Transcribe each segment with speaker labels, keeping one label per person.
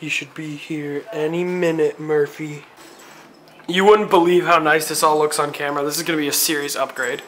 Speaker 1: He should be here any minute, Murphy. You wouldn't believe how nice this all looks on camera. This is gonna be a serious upgrade.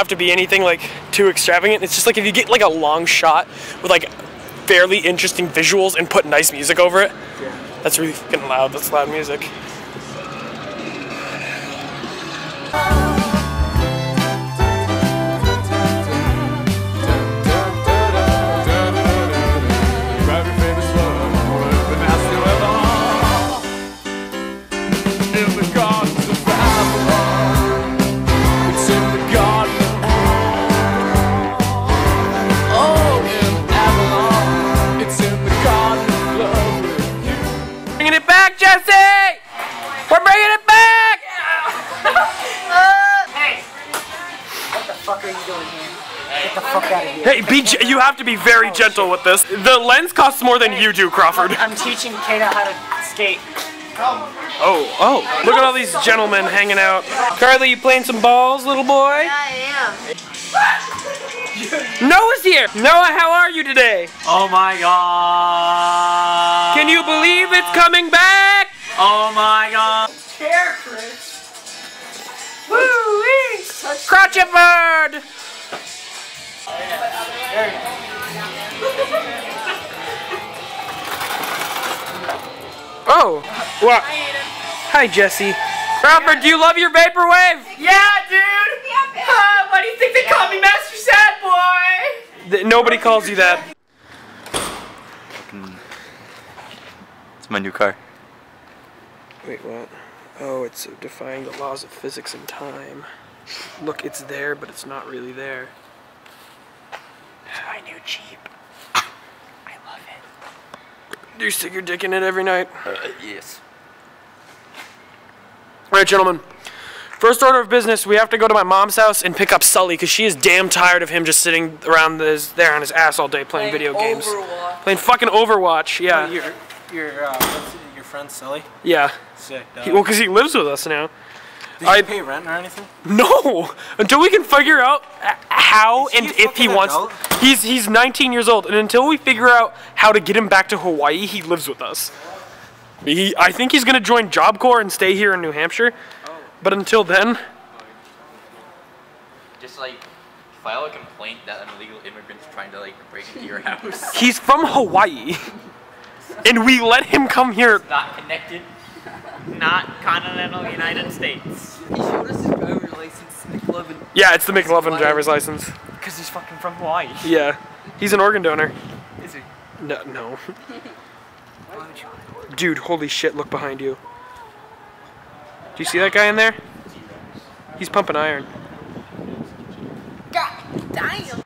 Speaker 1: Have to be anything like too extravagant. It's just like if you get like a long shot with like fairly interesting visuals and put nice music over it. Yeah. That's really fucking loud. That's loud music.
Speaker 2: Hey,
Speaker 1: be ge- you have to be very oh, gentle with this. The lens costs more than you do, Crawford.
Speaker 2: I'm teaching Kata how to skate.
Speaker 1: Oh, oh. Look at all these gentlemen hanging out. Carly, you playing some balls, little boy?
Speaker 3: Yeah, I am.
Speaker 1: Noah's here! Noah, how are you today?
Speaker 4: Oh my god.
Speaker 1: Can you believe it's coming back?
Speaker 4: Oh my god.
Speaker 2: Chair, Chris.
Speaker 1: Woo-wee! Crotchet bird! Oh, what? Hi, Jesse. Crawford, do you love your vaporwave?
Speaker 2: Yeah, dude! Uh, why do you think they call me Master Sad Boy?
Speaker 1: Th- nobody calls you that.
Speaker 5: It's my new car.
Speaker 1: Wait, what? Oh, it's defying the laws of physics and time. Look, it's there, but it's not really there. My new Jeep. I love it. Do you stick your dick in it every night?
Speaker 5: Uh, yes.
Speaker 1: All right, gentlemen. First order of business, we have to go to my mom's house and pick up Sully because she is damn tired of him just sitting around his, there on his ass all day playing, video games. Playing fucking Overwatch, yeah.
Speaker 6: Your, your, uh, what's it, your friend Sully?
Speaker 1: Yeah.
Speaker 6: Sick.
Speaker 1: He, well, because he lives with us now.
Speaker 6: Did
Speaker 1: I-
Speaker 6: you pay rent or anything?
Speaker 1: No, until we can figure out how how
Speaker 6: Is
Speaker 1: and if he
Speaker 6: fucking
Speaker 1: wants.
Speaker 6: adult?
Speaker 1: He's he's 19 years old, and until we figure out how to get him back to Hawaii, he lives with us. He, I think he's gonna join Job Corps and stay here in New Hampshire. But until then,
Speaker 5: Just like file a complaint that an illegal immigrant's trying to like break into your house.
Speaker 1: he's from Hawaii, and we let him come here.
Speaker 5: Not connected. Not continental United States.
Speaker 7: He showed us his driver's license, McLovin,
Speaker 1: Yeah, it's the McLovin driver's license.
Speaker 7: Because he's fucking from Hawaii.
Speaker 1: Yeah, he's an organ donor.
Speaker 7: Is he?
Speaker 1: No, no. Dude, holy shit! Look behind you. Do you see that guy in there? He's pumping iron.
Speaker 3: Damn.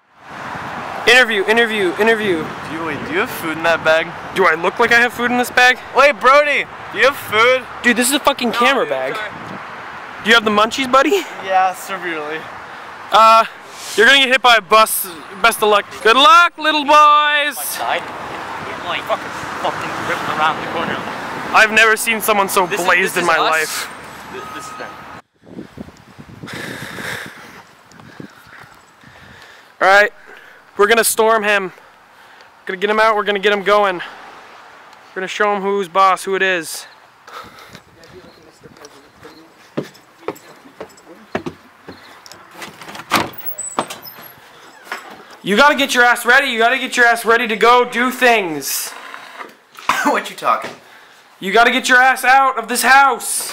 Speaker 1: Interview, interview, interview.
Speaker 5: Do you wait? Do you have food in that bag?
Speaker 1: Do I look like I have food in this bag?
Speaker 5: Wait, Brody. Do you have food?
Speaker 1: Dude, this is a fucking camera bag. Do you have the munchies, buddy?
Speaker 5: Yeah, severely.
Speaker 1: Uh, you're gonna get hit by a bus. Best of luck. Good luck, little boys.
Speaker 7: Died. He's like fucking fucking ripping around the corner.
Speaker 1: I've never seen someone so
Speaker 7: This is-
Speaker 1: blazed
Speaker 7: this
Speaker 1: in
Speaker 7: is
Speaker 1: my
Speaker 7: us.
Speaker 1: life.
Speaker 7: This, this is.
Speaker 1: All right, we're gonna storm him. We're Gonna get him out. We're gonna get him going. We're gonna show him who's boss, who it is. You gotta get your ass ready. You gotta get your ass ready to go do things.
Speaker 8: what you talking?
Speaker 1: You gotta get your ass out of this house.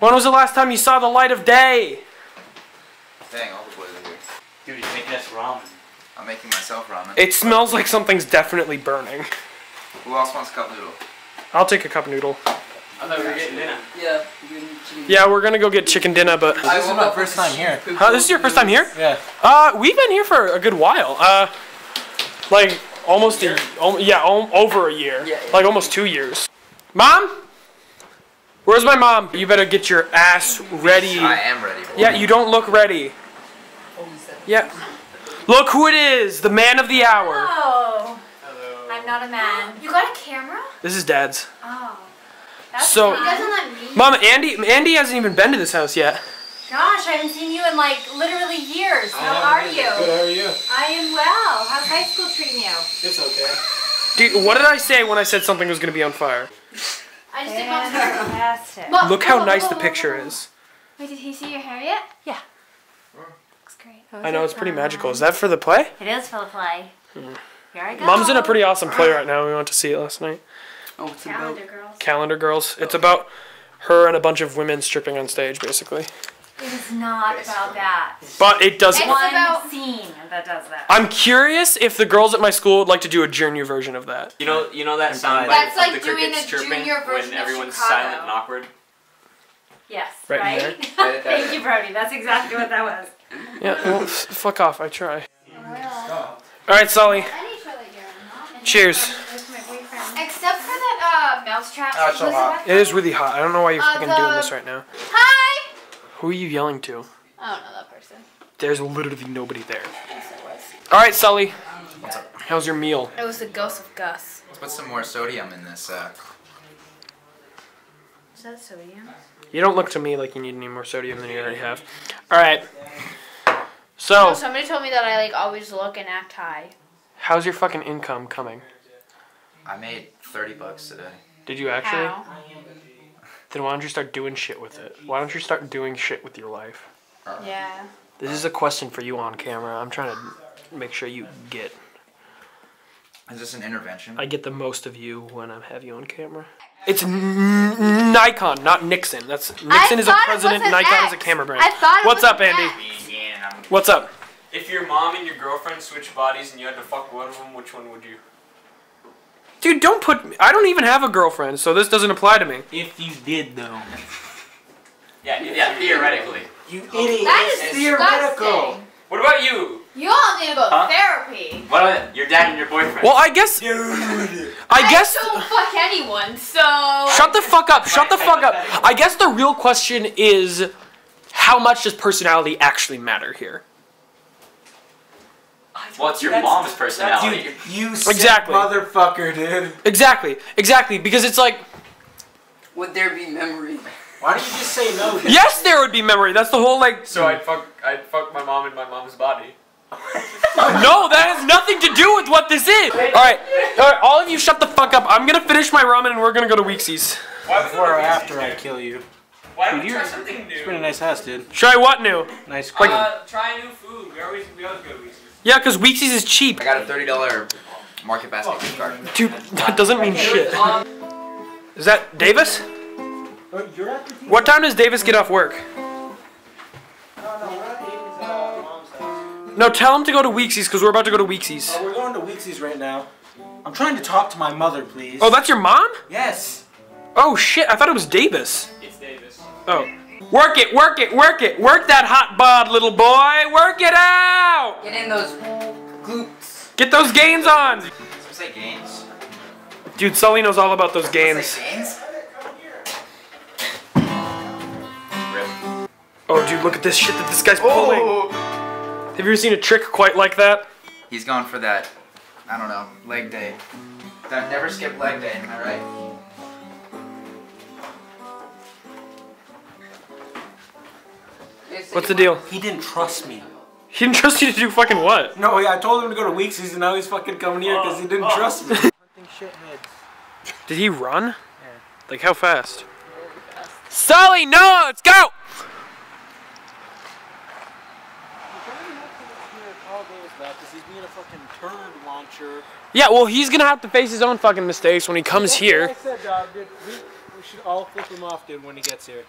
Speaker 1: When was the last time you saw the light of day?
Speaker 8: Dang, all the boys are here.
Speaker 7: Dude, he's making us ramen.
Speaker 8: I'm making myself ramen.
Speaker 1: It smells like something's definitely burning.
Speaker 8: Who else wants a cup noodle?
Speaker 1: I'll take a cup noodle.
Speaker 5: I thought we were getting dinner.
Speaker 2: Yeah.
Speaker 1: Yeah, we're gonna go get chicken dinner, but
Speaker 6: This is my first time here.
Speaker 1: Huh, this is your first time here?
Speaker 6: Yeah.
Speaker 1: Uh, we've been here for a good while. Uh, like almost a, al- yeah, al- over a year.
Speaker 2: Yeah, yeah.
Speaker 1: Like almost two years. Mom, where's my mom? You better get your ass ready.
Speaker 8: I am ready. boy.
Speaker 1: Yeah, you don't look ready. Yeah. Look who it is, the man of the hour.
Speaker 3: Oh. I'm not a man. You got a camera?
Speaker 1: This is Dad's.
Speaker 3: Oh. That's
Speaker 1: So-
Speaker 3: He doesn't let me.
Speaker 1: Mom, Andy, Andy hasn't even been to this house yet.
Speaker 3: Gosh, I haven't seen you in like literally years. How oh, are you?
Speaker 6: Good, how are you?
Speaker 3: I am well. How's high school treating you?
Speaker 6: It's okay.
Speaker 1: Dude, what did I say when I said something was gonna be on fire?
Speaker 3: I just did mom's hair.
Speaker 9: Fantastic.
Speaker 3: Mom,
Speaker 1: Look how nice the picture
Speaker 3: whoa, whoa.
Speaker 1: is.
Speaker 3: Wait, did he see your hair yet?
Speaker 9: Yeah.
Speaker 3: Looks great.
Speaker 1: I know it's pretty magical. Is that for the play?
Speaker 9: It is for the play. Mm. Here I go.
Speaker 1: Mom's in a pretty awesome play right now. We went to see it last night.
Speaker 2: Oh, it's about.
Speaker 3: Calendar girls.
Speaker 1: Calendar Girls. It's about her and a bunch of women stripping on stage, basically.
Speaker 9: It is not about that.
Speaker 1: But it does.
Speaker 3: It's
Speaker 9: One
Speaker 3: about-
Speaker 9: scene that does that.
Speaker 1: I'm curious if the girls at my school would like to do a junior version of that.
Speaker 5: You know, you know that sound
Speaker 3: That's
Speaker 5: bite of
Speaker 3: like
Speaker 5: the
Speaker 3: doing
Speaker 5: crickets
Speaker 3: a
Speaker 5: chirping
Speaker 3: junior version
Speaker 5: when everyone's
Speaker 3: Chicago.
Speaker 5: silent and awkward.
Speaker 9: yes.
Speaker 1: Right
Speaker 9: Right.
Speaker 1: in
Speaker 9: Thank you, Brody. That's exactly what that was.
Speaker 1: Yeah, well, f- fuck off. I try. All right, Sully.
Speaker 3: I need to let you know.
Speaker 1: Cheers.
Speaker 3: With my boyfriend. Except for that uh, mousetrap.
Speaker 8: Oh, it's so hot.
Speaker 1: It is really hot. I don't know why you're
Speaker 3: Uh,
Speaker 1: fucking
Speaker 3: the-
Speaker 1: doing this right now.
Speaker 3: Hi!
Speaker 1: Who are you yelling to?
Speaker 3: I don't know that person.
Speaker 1: There's literally nobody there. All right, Sully. What's up? How's your meal?
Speaker 3: It was the ghost of Gus.
Speaker 8: Let's put some more sodium in this. Uh,
Speaker 3: Is that sodium?
Speaker 1: You don't look to me like you need any more sodium than you already have. All right. So,
Speaker 3: somebody told me that I like always look and act high.
Speaker 1: how's your fucking income coming?
Speaker 8: I made 30 bucks today.
Speaker 1: Did you actually?
Speaker 3: How?
Speaker 1: Then why don't you start doing shit with it? Why don't you start doing shit with your life?
Speaker 3: Yeah.
Speaker 1: This is a question for you on camera. I'm trying to make sure you get.
Speaker 8: Is this an intervention?
Speaker 1: I get the most of you when I have you on camera. It's Nikon, not Nixon. That's Nixon is a president.
Speaker 3: was an
Speaker 1: Nikon is a camera brand.
Speaker 3: I thought it
Speaker 1: What's
Speaker 3: was
Speaker 1: up,
Speaker 3: an
Speaker 1: Andy?
Speaker 3: X.
Speaker 1: What's up?
Speaker 5: If your mom and your girlfriend switched bodies and you had to fuck one of them, which one would you?
Speaker 1: Dude, don't put. Me, I don't even have a girlfriend, so this doesn't apply to me.
Speaker 6: If you did, though.
Speaker 5: Yeah, yeah, theoretically.
Speaker 6: You idiot.
Speaker 3: That is
Speaker 6: It's
Speaker 3: disgusting.
Speaker 5: What about you?
Speaker 3: You all need to go
Speaker 5: Huh?
Speaker 3: therapy.
Speaker 5: What about your dad and your boyfriend?
Speaker 1: Well, I guess. I guess.
Speaker 3: don't fuck anyone, so.
Speaker 1: Shut the fuck up. Shut the fuck up. I guess the real question is how much does personality actually matter here?
Speaker 5: What's your
Speaker 6: That's-
Speaker 5: mom's personality?
Speaker 6: Dude, you sick
Speaker 1: Exactly.
Speaker 6: motherfucker, dude.
Speaker 1: Exactly. Exactly. Because it's like,
Speaker 2: Would there be memory?
Speaker 6: Why don't you just say no? dude?
Speaker 1: yes, there would be memory. That's the whole like.
Speaker 5: So I'd fuck, I'd fuck my mom in my mom's body.
Speaker 1: No, that has nothing to do with what this is. All right, all right, all of you, shut the fuck up. I'm gonna finish my ramen and we're gonna go to Weeksies.
Speaker 5: Why
Speaker 6: Before or after I kill you.
Speaker 5: Why don't
Speaker 6: Dude,
Speaker 5: we try
Speaker 6: you're-
Speaker 5: something
Speaker 6: It's been a
Speaker 5: new?
Speaker 6: nice house, dude.
Speaker 1: Try what new?
Speaker 6: Nice.
Speaker 1: Like-
Speaker 5: Uh, try new food. We always, we always go to Weezy's.
Speaker 1: Yeah, because Weeksies is cheap.
Speaker 8: I got a $30 market basket gift card.
Speaker 1: Dude, that doesn't mean shit. Is that Davis?
Speaker 6: You're at the
Speaker 1: What time does Davis get off work? No, tell him to go to Weeksies because we're about to go to Weeksies.
Speaker 6: Oh, we're going to Weeksies right now. I'm trying to talk to my mother, please.
Speaker 1: Oh, that's your mom?
Speaker 6: yes.
Speaker 1: Oh shit, I thought it was Davis.
Speaker 5: it's Davis.
Speaker 1: Oh. Work it, work it, work it. Work that hot bod, little boy. Work it out.
Speaker 2: Get in those glutes.
Speaker 1: Get those gains on.
Speaker 8: Did you say gains?
Speaker 1: Dude, Sully knows all about those gains.
Speaker 8: Gains?
Speaker 1: Oh, dude, look at this shit that this guy's pulling. Oh. Have you ever seen a trick quite like that?
Speaker 8: He's going for that, I don't know, leg day. That never skip leg day, am I right?
Speaker 1: What's the deal?
Speaker 6: He didn't trust me.
Speaker 1: He didn't trust you to do fucking what?
Speaker 6: No, yeah, I told him to go to Weeksies, and now he's fucking coming here because he didn't oh. trust me.
Speaker 1: Did he run? Like how fast? Sully, no, let's go!
Speaker 6: he's being a fucking turd launcher.
Speaker 1: Yeah, well, he's gonna have to face his own fucking mistakes when he comes here.
Speaker 6: I said, dog, dude. We, we should all flip him off, dude, when he gets here.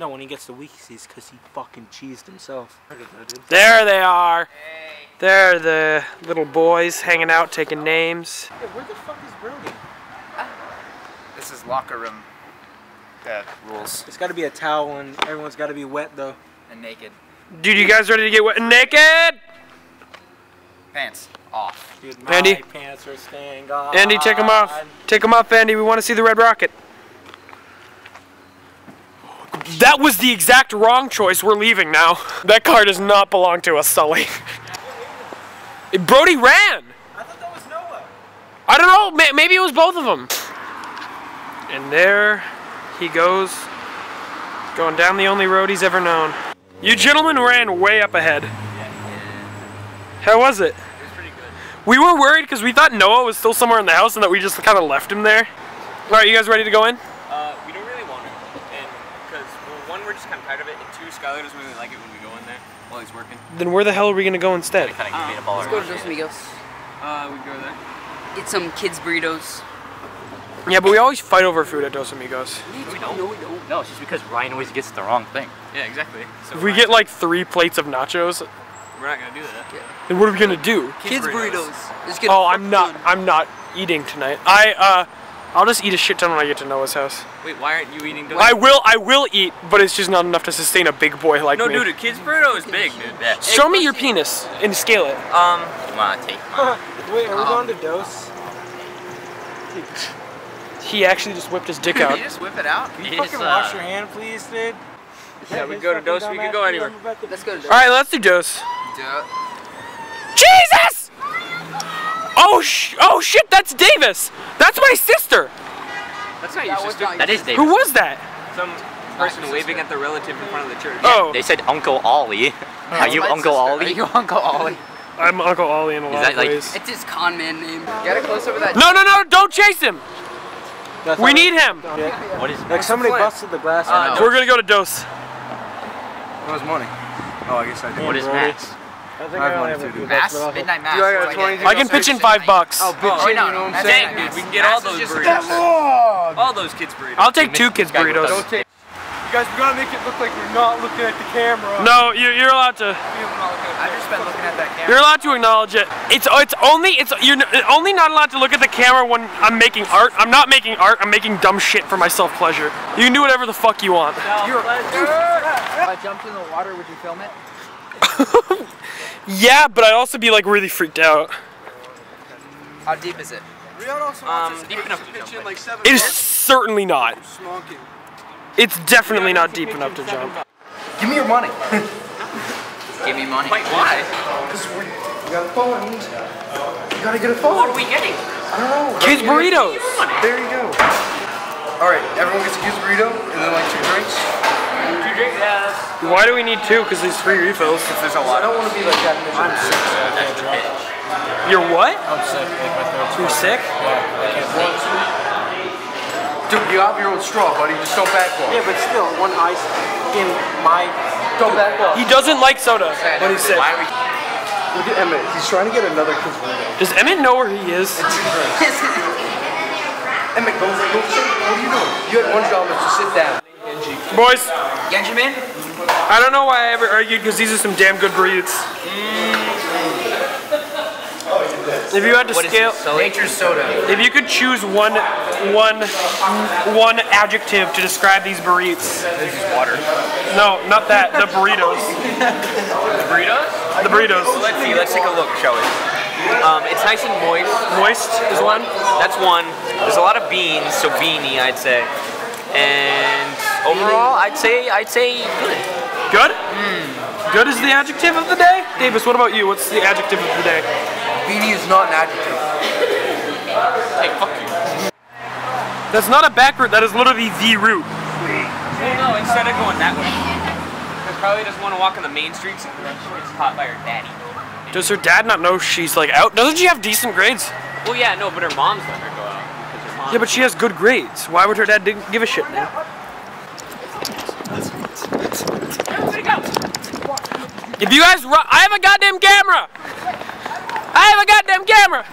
Speaker 6: No, when he gets to Weeksies, because he fucking cheesed himself. Look at that, dude.
Speaker 1: There they are. There, the little boys hanging out, taking names.
Speaker 6: Hey, where the fuck is Brody?
Speaker 8: This is locker room uh, rules
Speaker 6: It's got to be a towel and everyone's got to be wet though.
Speaker 8: and naked.
Speaker 1: Dude, you guys ready to get wet and naked?
Speaker 8: Pants off.
Speaker 6: Dude,
Speaker 1: Andy?
Speaker 6: pants are staying on.
Speaker 1: Andy, take them off. Take them off, Andy. We want to see the red rocket. That was the exact wrong choice. We're leaving now. That car does not belong to us, Sully. Brody ran.
Speaker 6: I thought that was Noah.
Speaker 1: I don't know. Maybe it was both of them. And there he goes, going down the only road he's ever known. You gentlemen ran way up ahead. How was it?
Speaker 5: It was pretty good.
Speaker 1: We were worried because we thought Noah was still somewhere in the house and that we just kind of left him there. All right, you guys ready to go in?
Speaker 7: Uh, we don't really want to, and because well, one, we're just kind of tired of it, and two, Skylar doesn't really like it when we go in there while he's working.
Speaker 1: Then where the hell are we gonna go instead?
Speaker 5: Kind of made a ball
Speaker 10: Let's go to Dos. Amigos.
Speaker 7: Uh, we go there.
Speaker 10: Get some kids burritos.
Speaker 1: Yeah, but we always fight over food at Dos Amigos.
Speaker 5: We don't.
Speaker 10: No, we don't.
Speaker 5: No, it's just because Ryan always gets the wrong thing.
Speaker 7: Yeah, exactly. So
Speaker 1: If we
Speaker 7: we're
Speaker 1: get like three plates of nachos,
Speaker 7: we're not gonna do that. Yeah.
Speaker 1: then what are we gonna do?
Speaker 10: Kids burritos. Let's
Speaker 1: Oh,
Speaker 10: a
Speaker 1: I'm not.
Speaker 10: fuck
Speaker 1: I'm not eating tonight. I uh, I'll just eat a shit ton when I get to Noah's house.
Speaker 7: Wait, why aren't you eating?
Speaker 1: I will. I will eat, but it's just not enough to sustain a big boy like
Speaker 7: No,
Speaker 1: me.
Speaker 7: No, dude, a kid's burrito is big, dude.
Speaker 5: Yeah.
Speaker 1: Show me your penis and scale it.
Speaker 7: Um,
Speaker 5: Come on, take mine.
Speaker 6: Wait, are we
Speaker 8: Um,
Speaker 6: going to Dos?
Speaker 1: He actually just whipped his dick
Speaker 8: Can
Speaker 1: out.
Speaker 8: you just whip it out?
Speaker 6: Can you
Speaker 5: Yes,
Speaker 6: fucking
Speaker 5: uh,
Speaker 6: wash your hand, please, dude?
Speaker 7: yeah, we go to Dos. We can go anywhere.
Speaker 10: Let's go to
Speaker 1: All right, let's do dose.
Speaker 8: Do.
Speaker 1: Jesus! Oh sh! Oh shit! That's Davis. That's my sister.
Speaker 7: That's not your sister.
Speaker 5: That is Davis.
Speaker 1: Who was that?
Speaker 7: Some person waving at the relative in front of the church.
Speaker 1: Oh,
Speaker 5: They said Uncle Ollie. Are you Uncle
Speaker 8: sister.
Speaker 5: Ollie?
Speaker 8: Are you Uncle Ollie?
Speaker 1: I'm Uncle Ollie in a lot
Speaker 5: that
Speaker 1: of
Speaker 5: like-
Speaker 1: ways.
Speaker 10: It's his con man name.
Speaker 8: Get it close over that.
Speaker 1: No, no, no! Don't chase him. We need him.
Speaker 5: What is
Speaker 6: Like somebody
Speaker 7: plan?
Speaker 6: busted the glass.
Speaker 8: Uh, no.
Speaker 1: We're gonna go to Dose.
Speaker 11: was money? Oh, I guess I did.
Speaker 5: what is
Speaker 6: Brody.
Speaker 5: Max?
Speaker 6: I think
Speaker 11: I have
Speaker 6: I
Speaker 11: money
Speaker 6: only have
Speaker 11: too,
Speaker 6: a few.
Speaker 8: Mass?
Speaker 6: bucks, I'll-
Speaker 8: Midnight mass.
Speaker 11: You got
Speaker 8: Like
Speaker 11: twenty-
Speaker 1: I can pitch in five bucks.
Speaker 11: Oh, oh bitch,
Speaker 8: Oh,
Speaker 11: you know what I'm saying?
Speaker 7: Dang, dude, we can get all those
Speaker 8: is
Speaker 7: burritos. All those kids burritos.
Speaker 1: I'll take two kids burritos.
Speaker 11: Don't take. You guys, we gotta make it look like we're not looking at the camera.
Speaker 1: No, you're, you're allowed to.
Speaker 8: I've just been looking at that camera.
Speaker 1: You're allowed to acknowledge it. It's it's only it's you're only not allowed to look at the camera when I'm making art. I'm not making art. I'm making dumb shit for my self pleasure. You can do whatever the fuck you want.
Speaker 8: If I jumped in the water, would you film it?
Speaker 1: Yeah, but I'd also be like really freaked out.
Speaker 8: How deep is it?
Speaker 7: Um, deep enough to jump.
Speaker 11: like seven
Speaker 1: It is certainly not. It's definitely not deep enough to jump.
Speaker 11: Give me your money.
Speaker 8: Give me money.
Speaker 7: Wait, why?
Speaker 11: we got a phone. You gotta get a phone.
Speaker 7: What are we getting?
Speaker 11: I don't know.
Speaker 1: Kids burritos.
Speaker 11: There you go. All right, everyone gets a kids burrito and then like two drinks.
Speaker 7: Two drinks? Yeah, that's
Speaker 1: Why do we need two? Because there's free refills.
Speaker 11: Because There's a lot. I don't want to be like that miserable. I'm sick.
Speaker 1: You're what?
Speaker 6: I'm sick. Like my throat's
Speaker 1: You're sick?
Speaker 11: Dude, you have your own straw, buddy. Just don't backball.
Speaker 6: Yeah, but still, one ice in my.
Speaker 11: Don't backball.
Speaker 1: He doesn't like soda when he's sick.
Speaker 8: Why are we?
Speaker 11: Look at Emmett. He's trying to get another kids burrito.
Speaker 1: Does Emmett know where he is?
Speaker 11: Emmett, go, go sit. What are you doing? You had one job, was to sit down.
Speaker 1: Boys,
Speaker 8: Genjamin?
Speaker 1: I don't know why I ever argued because these are some damn good burritos. If you had to
Speaker 8: What
Speaker 1: scale.
Speaker 8: Nature's soda.
Speaker 1: if you could choose one, one, one adjective to describe these burritos.
Speaker 7: this is water.
Speaker 1: No, not that. The burritos.
Speaker 7: The burritos?
Speaker 1: The burritos.
Speaker 7: Let's see. Let's take a look, shall we? Um, it's nice and moist.
Speaker 1: Moist is one.
Speaker 7: That's one. There's a lot of beans, so beanie, I'd say. And overall, I'd say I'd say good.
Speaker 1: Good. Hmm. Good is the adjective of the day. Davis, what about you? What's the adjective of the day?
Speaker 11: Beanie is not an adjective.
Speaker 7: Hey, fuck you.
Speaker 1: That's not a back route. That is literally the route.
Speaker 7: Well, no, instead of going that way. Because probably doesn't want to walk on the main streets and then she gets caught by her daddy.
Speaker 1: Does her dad not know she's like out? Doesn't she have decent grades?
Speaker 7: Well, yeah, no, but her mom's letting her go out.
Speaker 1: Yeah, but she has good grades. Why would her dad didn't give a shit
Speaker 7: go!
Speaker 1: If you guys run, I have a goddamn camera. I have a goddamn camera.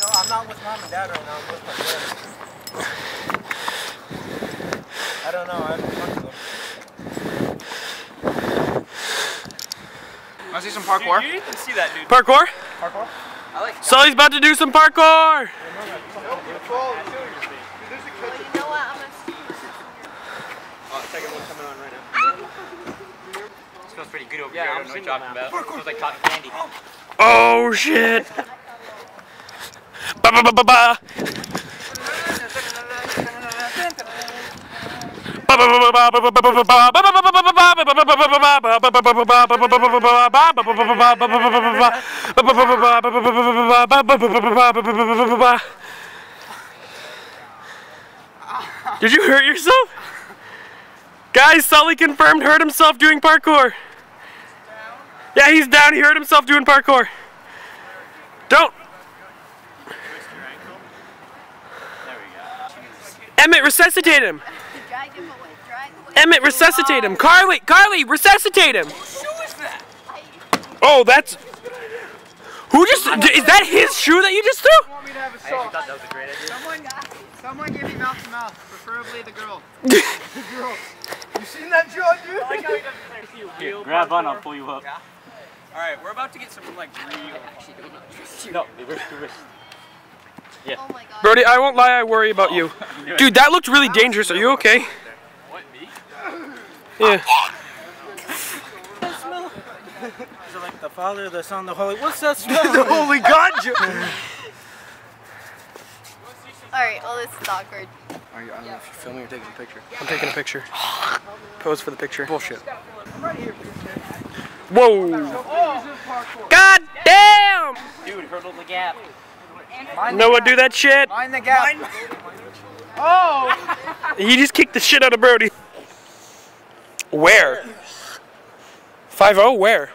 Speaker 6: No, I'm not with mom and dad right now. I'm with my friends. I don't know. I haven't talked to them.
Speaker 8: Want to see some parkour?
Speaker 5: You didn't see that, dude.
Speaker 1: Parkour?
Speaker 8: Parkour?
Speaker 5: I like.
Speaker 1: Sully's about to do some parkour.
Speaker 5: smells pretty good over here. I don't know what you're talking about. It smells like cotton candy.
Speaker 1: Oh shit. Ba ba ba ba ba. Did you hurt yourself? Guys, Sully confirmed hurt himself doing parkour. Yeah, he's down. He hurt himself doing parkour. Don't. Emmett, resuscitate him. Emmett, resuscitate him. Carly, Carly, resuscitate him. Oh, that's. Who just? Is that his shoe that you just threw?
Speaker 5: I thought that was a great idea.
Speaker 8: Someone, someone give me mouth to mouth, preferably the girl. the girl. You seen that shot, dude?
Speaker 6: Here, grab on, I'll pull you up.
Speaker 5: Alright, we're about to get some like real.
Speaker 6: No, the wrist, the wrist. Yeah.
Speaker 1: Oh Brody, I won't lie. I worry about oh. you. Dude, that looked really dangerous. Are you okay?
Speaker 5: What, me?
Speaker 1: Yeah.
Speaker 6: Is it like the Father, the Son, the Holy? What's that smell?
Speaker 11: the Holy God.
Speaker 2: Alright, well, this is awkward.
Speaker 11: Are you, I don't know if you're filming or taking a picture.
Speaker 1: I'm taking a picture. Pose for the picture.
Speaker 11: Bullshit.
Speaker 1: Whoa. God damn!
Speaker 5: Dude, hurdle the gap.
Speaker 1: Noah, do that shit.
Speaker 8: Mind the gap. Oh!
Speaker 1: He just kicked the shit out of Brody. Where? 5-0? Where?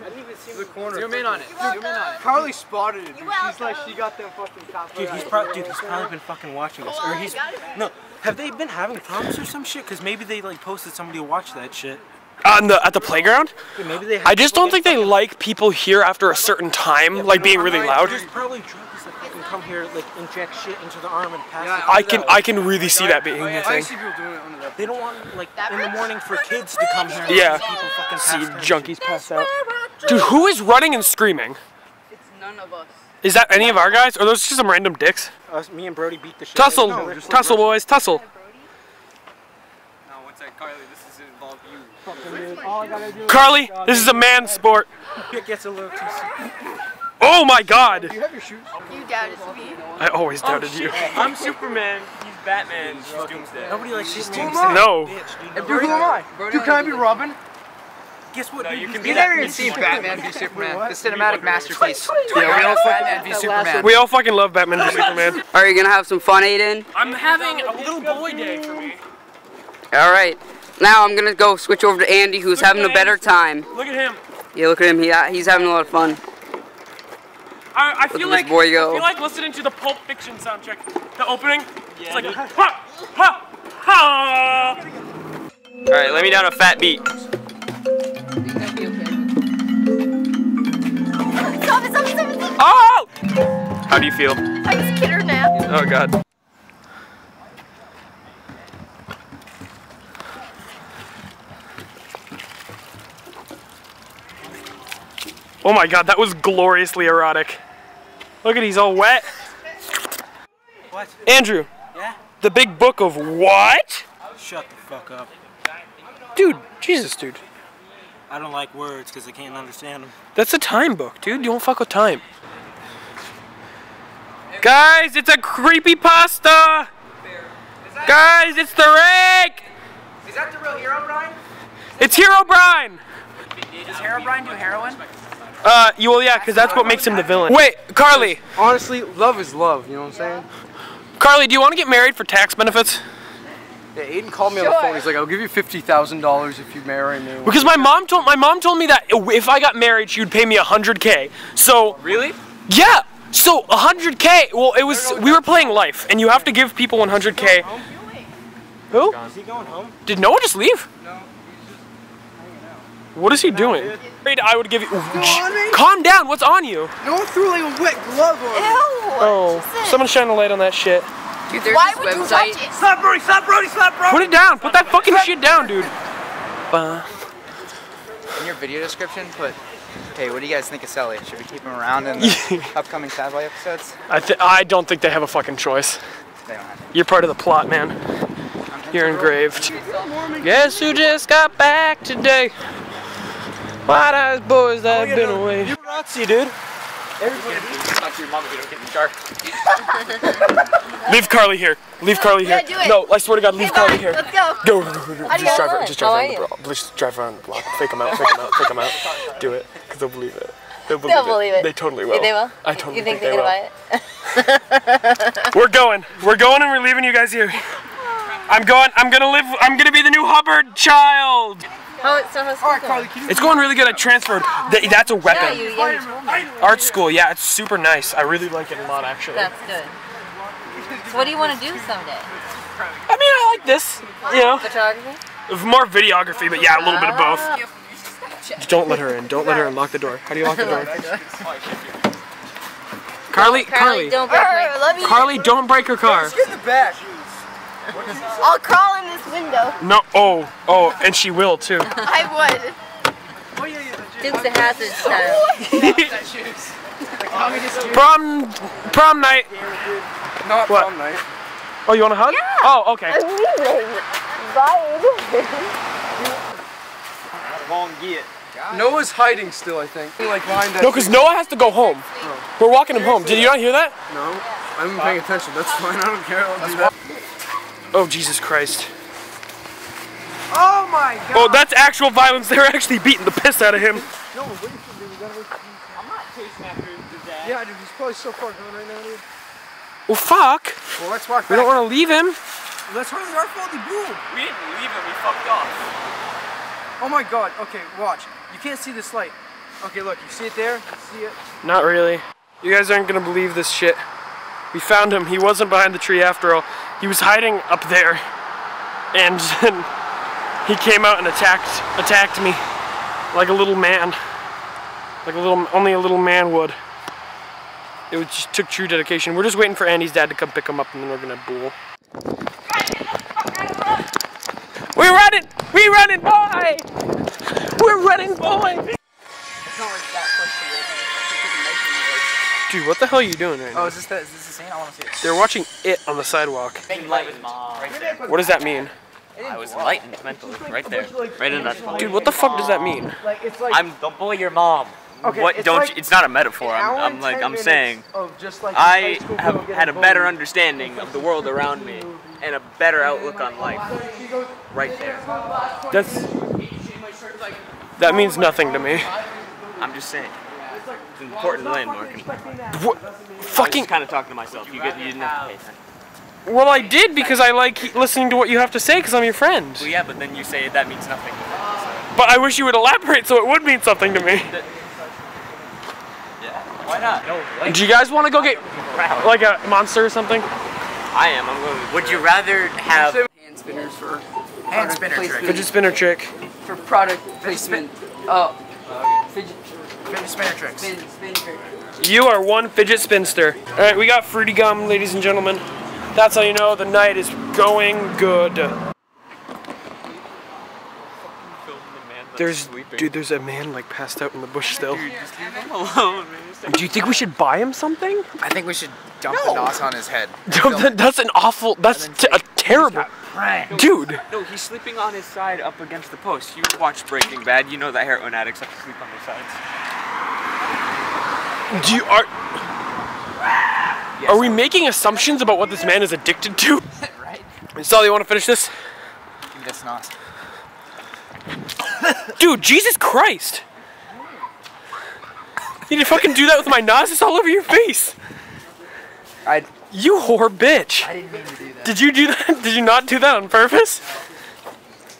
Speaker 11: I didn't even see the corner.
Speaker 5: Zoom in on it. Zoom in on it.
Speaker 11: Carly spotted it, dude. She's like, she got them fucking cops.
Speaker 6: Dude, he's probably dude, he's probably been fucking watching us. Or he's no. Have they been having problems or some shit? Cause maybe they like posted somebody to watch that shit.
Speaker 1: On the at the playground?
Speaker 6: Dude, maybe they. Have
Speaker 1: I just don't think they like people here after a certain time, like being really loud.
Speaker 6: There's probably druggies that fucking come here, like inject shit into the arm and pass
Speaker 11: Yeah,
Speaker 6: it.
Speaker 1: I can I can really see that being a
Speaker 11: I
Speaker 1: thing.
Speaker 11: See people doing it under that.
Speaker 6: They don't want like that in the morning for kids to come here. and
Speaker 1: Yeah.
Speaker 6: see People fucking
Speaker 1: See
Speaker 6: pass
Speaker 1: junkies pass out. Dude, who is running and screaming?
Speaker 10: It's none of us.
Speaker 1: Is that any of our guys? Or are those just some random dicks?
Speaker 6: Us, me and Brody beat the shit.
Speaker 1: Tussle,
Speaker 6: out of each other.
Speaker 1: tussle, boys, tussle.
Speaker 5: No, Carly? This is.
Speaker 11: All I gotta do
Speaker 1: Carly, this is a man sport.
Speaker 6: It gets a little too.
Speaker 1: Oh my god!
Speaker 11: You have your shoes.
Speaker 2: You doubted me.
Speaker 1: I always doubted oh, you.
Speaker 5: I'm Superman. He's Batman. She's Doomsday.
Speaker 6: Nobody likes
Speaker 11: She's
Speaker 6: Superman.
Speaker 11: too much.
Speaker 1: No.
Speaker 6: Bitch, dude.
Speaker 11: Dude, who am I? Dude, can I be Robin?
Speaker 6: Guess what?
Speaker 5: No, you can
Speaker 6: He's
Speaker 5: be
Speaker 8: You
Speaker 5: that.
Speaker 8: never even seen Batman v Superman. The cinematic masterpiece. Yeah, we all Batman v Superman.
Speaker 1: We all fucking love Batman v Superman.
Speaker 10: Are you gonna have some fun, Aiden?
Speaker 1: I'm having a little boy day for me.
Speaker 10: All right. Now I'm gonna go switch over to Andy, who's having a better time.
Speaker 1: Look at him.
Speaker 10: Yeah, look at him. He, uh, he's having a lot of fun.
Speaker 1: I, I feel like
Speaker 10: this boy
Speaker 1: I feel like listening to the Pulp Fiction soundtrack. The opening. it's like ha ha ha.
Speaker 7: All right, let me down a fat beat.
Speaker 1: Oh! How do you feel?
Speaker 2: I was kid or nap.
Speaker 1: Oh god. Oh my god, that was gloriously erotic. Look at he's all wet.
Speaker 6: What?
Speaker 1: Andrew,
Speaker 6: Yeah?
Speaker 1: the big book of what?
Speaker 6: Shut the fuck up.
Speaker 1: Dude, Jesus, dude.
Speaker 6: I don't like words because I can't understand them.
Speaker 1: That's a time book, dude. You don't fuck with time. Guys, it's a creepy pasta. Guys, it's the rake.
Speaker 8: Is that the real hero, Brian?
Speaker 1: It's Herobrine.
Speaker 8: Does Herobrine do heroin?
Speaker 1: Uh, you well, yeah, because that's what makes him the villain. Wait, Carly,
Speaker 11: Honestly, love is love. You know what I'm saying?
Speaker 1: Carly, do you want to get married for tax benefits?
Speaker 11: Yeah, Aiden called me on the phone. He's like, "I'll give you fifty thousand dollars if you marry me."
Speaker 1: Because my mom told my mom told me that if I got married, she would pay me hundred k. So
Speaker 5: Really?
Speaker 1: yeah, so hundred k. Well, it was we were playing life, and you have to give people one hundred k. Who?
Speaker 6: Is he going home?
Speaker 1: Did Noah just leave? No. he's just hanging out. What is he doing? Afraid I would give you. Calm down. What's on you?
Speaker 11: No one threw like a wet glove on.
Speaker 2: Ew.
Speaker 1: Oh, someone shine a light on that shit.
Speaker 10: Dude, there's
Speaker 2: Why
Speaker 10: this
Speaker 2: would you
Speaker 10: website.
Speaker 2: touch it?
Speaker 11: Stop, Brody! Stop, Brody! Stop, Brody!
Speaker 1: Put it down. Put that fucking shit down, dude.
Speaker 8: In your video description, put, hey, what do you guys think of Sully? Should we keep him around in the upcoming Sad episodes?
Speaker 1: I th- I don't think they have a fucking choice.
Speaker 8: They don't have
Speaker 1: You're part of the plot, man. You're engraved. Guess who just got back today? White eyes boys oh, that have been away.
Speaker 6: You Nazi, dude.
Speaker 7: Talk to your mom if you don't get in the car.
Speaker 1: Leave Carly here. Leave Carly here.
Speaker 2: Yeah, do it.
Speaker 1: No, I swear to God, leave Carly here.
Speaker 2: Let's go.
Speaker 1: Go, go, go, go.
Speaker 2: How
Speaker 1: Just drive,
Speaker 2: know?
Speaker 1: her, just drive around the block. Just drive around the block. Fake them out, fake them out, fake them out, fake them out. Do it, because they'll believe it. They'll believe,
Speaker 2: They'll believe it.
Speaker 1: They totally will.
Speaker 2: they will?
Speaker 1: I totally
Speaker 2: You think,
Speaker 1: they
Speaker 2: they're
Speaker 1: will.
Speaker 2: gonna buy it?
Speaker 1: We're going. We're going and we're leaving you guys here. I'm going. I'm gonna live. I'm gonna be the new Hubbard child.
Speaker 2: How, so how's school going?
Speaker 1: It's going really good. I transferred. Th- That's a weapon.
Speaker 2: yeah, you told me.
Speaker 1: Art school. Yeah, it's super nice. I really like it a lot, actually.
Speaker 2: That's good. So what do you want to do someday?
Speaker 1: I mean, I like this. You know,
Speaker 2: Photography?
Speaker 1: more videography, but yeah, a little bit of both.
Speaker 2: Ah.
Speaker 1: Don't let her in. Don't let her in. Lock the door. How do you lock the door? Carly, Carly,
Speaker 2: don't break my... Let me...
Speaker 1: Carly, don't break her car.
Speaker 11: Get in the back.
Speaker 2: I'll crawl in this window.
Speaker 1: No. Oh, oh, and she will too.
Speaker 2: I would. Dukes of Hazzard style.
Speaker 1: Prom, prom night.
Speaker 12: Not
Speaker 1: What?
Speaker 12: prom night.
Speaker 1: Oh, you want a hug? Yeah. Oh, okay.
Speaker 2: I'm leaving. Bye.
Speaker 11: Long get.
Speaker 12: Noah's hiding still, I think. Like lined up.
Speaker 1: No, because Noah has to go home. Oh. We're walking him home. Did you not hear that?
Speaker 12: No, I haven't paying attention. That's fine. I don't care. I'll do that.
Speaker 1: Oh, Jesus Christ.
Speaker 11: Oh my oh, god.
Speaker 1: Oh, that's actual violence. They're actually beating the piss out of him.
Speaker 11: No, wait for me. We gotta wait for I'm not chasing after his dad. Yeah, dude, he's probably so far gone right now, dude.
Speaker 1: Well, fuck.
Speaker 11: Well, let's walk
Speaker 1: We don't want to leave him.
Speaker 11: That's really our fault. He blew.
Speaker 7: We didn't leave him, we fucked off.
Speaker 11: Oh my god. Okay, watch. You can't see this light. Okay, look. You see it there? You see it?
Speaker 1: Not really. You guys aren't gonna believe this shit. We found him. He wasn't behind the tree after all. He was hiding up there, and he came out and attacked attacked me like a little man, like a little only a little man would. It just took true dedication. We're just waiting for Andy's dad to come pick him up, and then we're gonna bool. We're running! We running, boy! We're running, boy! Dude, what the hell are you doing right oh, now?
Speaker 8: Oh, is this the, is this the scene? I want to see it.
Speaker 1: They're watching it on the sidewalk.
Speaker 7: Right.
Speaker 1: What does that mean?
Speaker 7: I was enlightened mentally. Right there. Right in that spot.
Speaker 1: Dude, what the fuck does that mean?
Speaker 11: Like it's like.
Speaker 7: I'm don't bully your mom.
Speaker 11: Okay,
Speaker 7: what don't
Speaker 11: like
Speaker 7: you, it's not a metaphor. I'm, I'm like I'm saying
Speaker 11: of just like
Speaker 7: I have had a better
Speaker 11: bullied.
Speaker 7: understanding of the world around me and a better outlook on life. Right there.
Speaker 1: That's that means nothing to me.
Speaker 7: I'm just saying. It's an important landmark. And
Speaker 1: What?
Speaker 7: I
Speaker 1: Fucking.
Speaker 7: was kind of talking to myself. You, get, you didn't have to pay attention.
Speaker 1: Well, I did because I like listening to what you have to say because I'm your friend.
Speaker 7: Well, yeah, but then you say that means nothing.
Speaker 1: But I wish you would elaborate so it would mean something to me.
Speaker 7: Yeah. Why not? No. Like,
Speaker 1: Do you guys want to go get like a monster or something?
Speaker 7: I am. I'm going. Would you rather have
Speaker 8: Hand spinners for hand spinner trick.
Speaker 1: Fidget spinner trick.
Speaker 8: For product placement. Oh. Fidget,
Speaker 11: Fidget spinner tricks.
Speaker 8: spin, spin.
Speaker 1: You are one fidget spinster. All right, we got fruity gum, ladies and gentlemen. That's how you know the night is going good. There's, dude, there's a man like passed out in the bush still.
Speaker 7: alone, man.
Speaker 1: Do you think we should buy him something?
Speaker 8: I think we should dump the nos on his head.
Speaker 1: That- that's an awful. That's t- a terrible. Dude.
Speaker 7: No, he's sleeping on his side up against the post. You watch Breaking Bad, you know that heroin addicts have to sleep on their sides.
Speaker 1: Do you are? Yes, Are we making assumptions about what this man is addicted to?
Speaker 8: right?
Speaker 1: Sal, you want to finish this?
Speaker 8: Give me this nos.
Speaker 1: Dude, Jesus Christ! You need to fucking do that with my noses all over your face.
Speaker 8: I.
Speaker 1: You whore bitch.
Speaker 8: I didn't mean to do that.
Speaker 1: Did you do that? Did you not do that on purpose?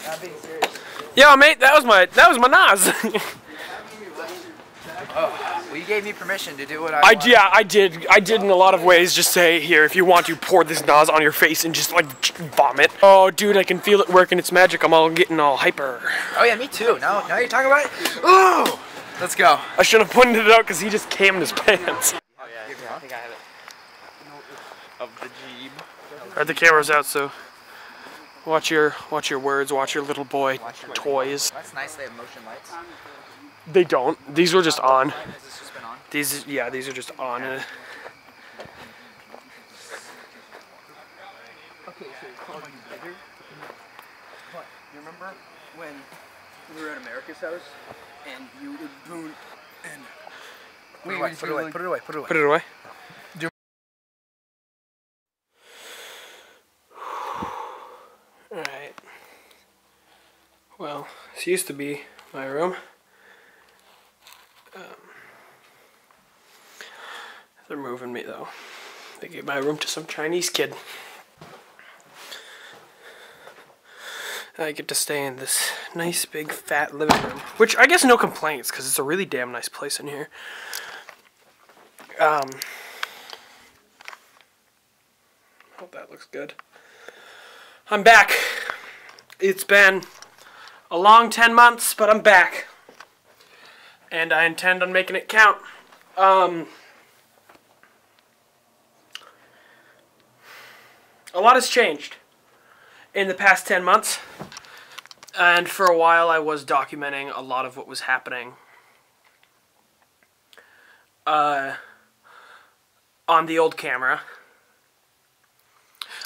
Speaker 8: I'm being serious.
Speaker 1: Yo, mate, that was my that was my nos.
Speaker 8: Oh, well, you gave me permission to do what I.
Speaker 1: I yeah, I did. I did in a lot of ways. Just say here, if you want to, pour this nos on your face and just like vomit. Oh, dude, I can feel it working. It's magic. I'm all getting all hyper.
Speaker 8: Oh yeah, me too. Now, now you're talking about it. Ooh. Let's go.
Speaker 1: I should have pointed it out because he just came in his pants.
Speaker 7: Oh yeah, I think I have the
Speaker 1: Alright, the camera's out, so Watch your watch your words. Watch your little boy
Speaker 13: Watch
Speaker 1: toys.
Speaker 13: That's nice. They have motion lights.
Speaker 1: They don't. These were just on.
Speaker 13: Has this just been on?
Speaker 1: These yeah, these are just on. Uh,
Speaker 13: Okay, so you bigger. But you remember when we were at America's house and you would boon and
Speaker 11: Put it away, put it away, put it away, put it away.
Speaker 1: Put it away. Alright. Well, used to be my room. Um, they're moving me though. They gave my room to some Chinese kid. I get to stay in this nice big fat living room, which I guess no complaints because it's a really damn nice place in here. Um, hope that looks good. I'm back. It's been a long 10 months, but I'm back. And I intend on making it count. Um, a lot has changed in the past 10 months. And for a while, I was documenting a lot of what was happening. Uh, on the old camera.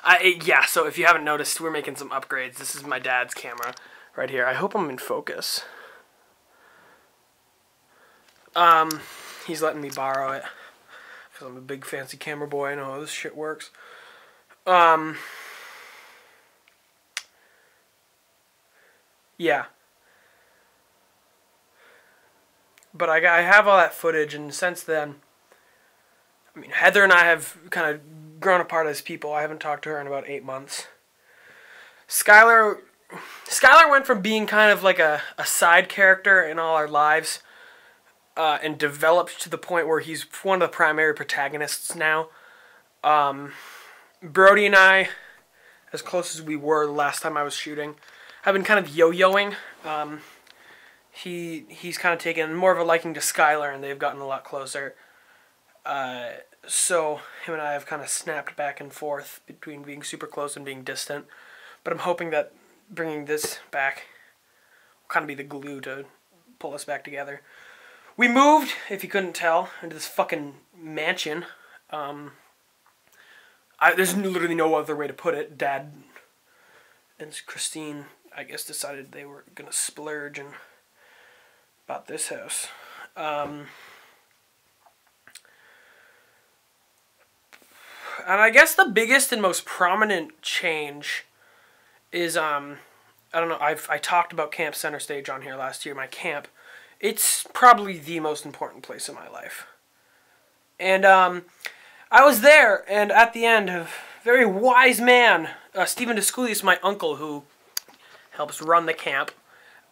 Speaker 1: I yeah, so if you haven't noticed, we're making some upgrades. This is my dad's camera right here. I hope I'm in focus. Um, he's letting me borrow it because I'm a big fancy camera boy. I know how this shit works. Um, yeah. But I, I have all that footage, and since then, I mean, Heather and I have kind of grown apart as people. I haven't talked to her in about eight months. Skylar, Skylar went from being kind of like a, a side character in all our lives uh, and developed to the point where he's one of the primary protagonists now. Um, Brody and I, as close as we were the last time I was shooting, have been kind of yo-yoing. Um, he he's kind of taken more of a liking to Skylar, and they've gotten a lot closer. Uh, so him and I have kind of snapped back and forth between being super close and being distant. But I'm hoping that bringing this back will kind of be the glue to pull us back together. We moved, if you couldn't tell, into this fucking mansion. Um, I, there's literally no other way to put it. Dad and Christine, I guess, decided they were gonna splurge and bought this house. Um, and I guess the biggest and most prominent change is um I don't know I've I talked about Camp Center Stage on here last year my camp. It's probably the most important place in my life. And um I was there and at the end a very wise man uh, Stephen Descoulius my uncle who helps run the camp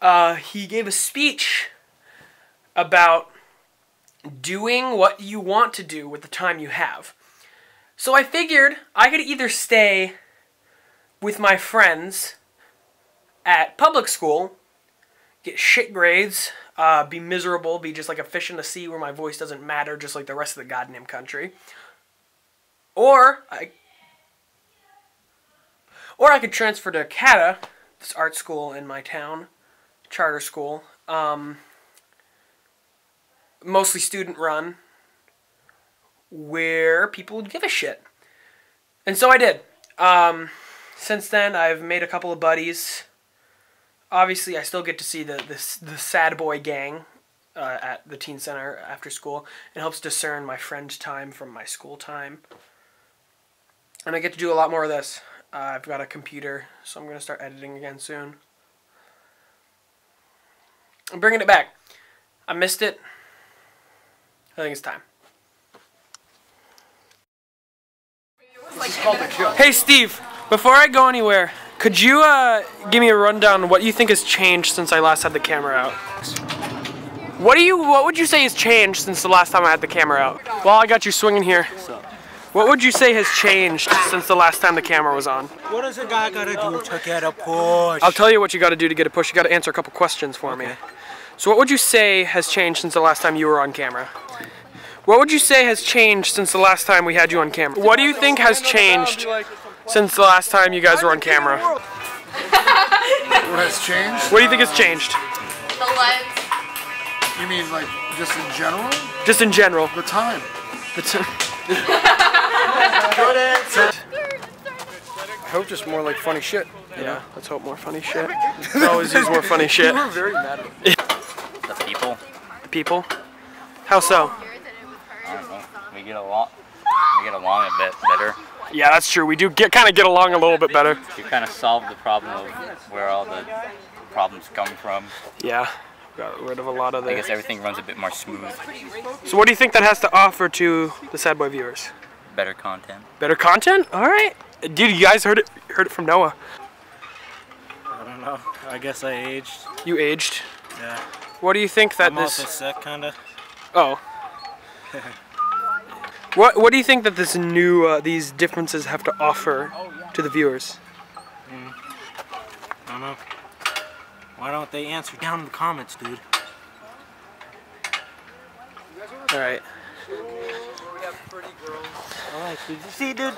Speaker 1: uh, he gave a speech about doing what you want to do with the time you have. So I figured I could either stay with my friends at public school, get shit grades, uh, be miserable, be just like a fish in the sea where my voice doesn't matter, just like the rest of the goddamn country. Or I, or I could transfer to CATA, this art school in my town, charter school, um, mostly student run, where people would give a shit. And so I did. Um, since then, I've made a couple of buddies. Obviously, I still get to see the the, the sad boy gang uh, at the teen center after school. It helps discern my friend time from my school time. And I get to do a lot more of this. Uh, I've got a computer, so I'm going to start editing again soon. I'm bringing it back. I missed it. I think it's time. Hey Steve, before I go anywhere, could you uh, give me a rundown on what you think has changed since I last had the camera out? What do you what would you say has changed since the last time I had the camera out? Well, I got you swinging here. What would you say has changed since the last time the camera was on?
Speaker 6: What does a guy gotta do to get a push?
Speaker 1: I'll tell you what you got to do to get a push. You got to answer a couple questions for me. So what would you say has changed since the last time you were on camera? What would you say has changed since the last time we had you on camera? What do you think has changed since the last time you guys were on camera?
Speaker 11: What has changed?
Speaker 1: What do you think has changed?
Speaker 2: The lens.
Speaker 11: You mean like just in general?
Speaker 1: Just in general.
Speaker 11: The time.
Speaker 1: The time.
Speaker 11: Good answer.
Speaker 13: I hope just more like funny shit.
Speaker 1: Yeah,
Speaker 13: know?
Speaker 1: let's hope more funny shit. Always use more funny shit.
Speaker 13: You were very mad at me.
Speaker 7: The people.
Speaker 1: The people? How so?
Speaker 7: I don't know. We get along. We get along a bit better.
Speaker 1: Yeah, that's true. We do get kind of get along a little bit better.
Speaker 7: You kind of solve the problem of where all the problems come from.
Speaker 1: Yeah, got rid of a lot of the.
Speaker 7: I
Speaker 1: the.
Speaker 7: guess everything runs a bit more smooth.
Speaker 1: So, what do you think that has to offer to the Sadboi viewers?
Speaker 7: Better content.
Speaker 1: Better content? All right, dude. You guys heard it. Heard it from Noah.
Speaker 6: I don't know. I guess I aged.
Speaker 1: You aged.
Speaker 6: Yeah.
Speaker 1: What do you think that
Speaker 6: I'm
Speaker 1: this?
Speaker 6: also sick, kinda.
Speaker 1: Oh. What What do you think that this new uh, these differences have to offer to the viewers?
Speaker 6: I don't know. Why don't they answer down in the comments, dude?
Speaker 1: All right.
Speaker 6: Alright, dude. See, dude,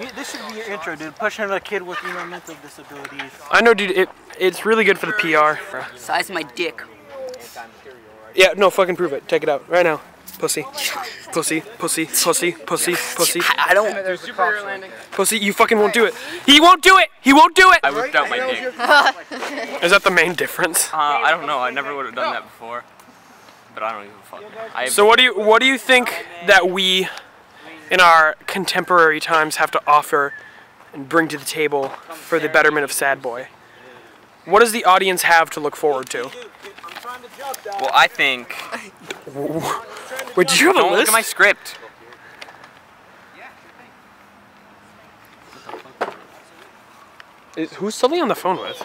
Speaker 6: you, this should be your intro, dude. Pushing a kid with, you know, mental disabilities.
Speaker 1: I know, dude. It it's really good for the PR.
Speaker 10: Size of my dick.
Speaker 1: Yeah, no, fucking prove it. Take it out right now. Pussy. Pussy, pussy, pussy, pussy, pussy.
Speaker 10: I don't.
Speaker 13: There's superhero landing.
Speaker 1: Pussy, you fucking won't do it. He won't do it. He won't do it.
Speaker 7: I whipped out my dick.
Speaker 1: Is that the main difference?
Speaker 7: Uh, I don't know. I never would have done that before. But I don't give a fuck. I
Speaker 1: So what do you what do you think that we in our contemporary times have to offer and bring to the table for the betterment of Sadboi? What does the audience have to look forward to?
Speaker 7: Well, I think.
Speaker 1: Wait, did you have a
Speaker 7: Don't look
Speaker 1: list?
Speaker 7: at my script.
Speaker 1: Is, who's Sully on the phone with?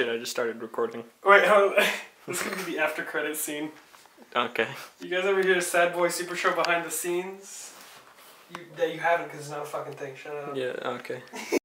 Speaker 5: Shit, I just started recording.
Speaker 1: Wait, hold on. this is gonna be the after credit scene.
Speaker 5: Okay.
Speaker 1: You guys ever hear a Sadboi Super Show behind the scenes? You, that you haven't because it's not a fucking thing. Shut up.
Speaker 5: Yeah, okay.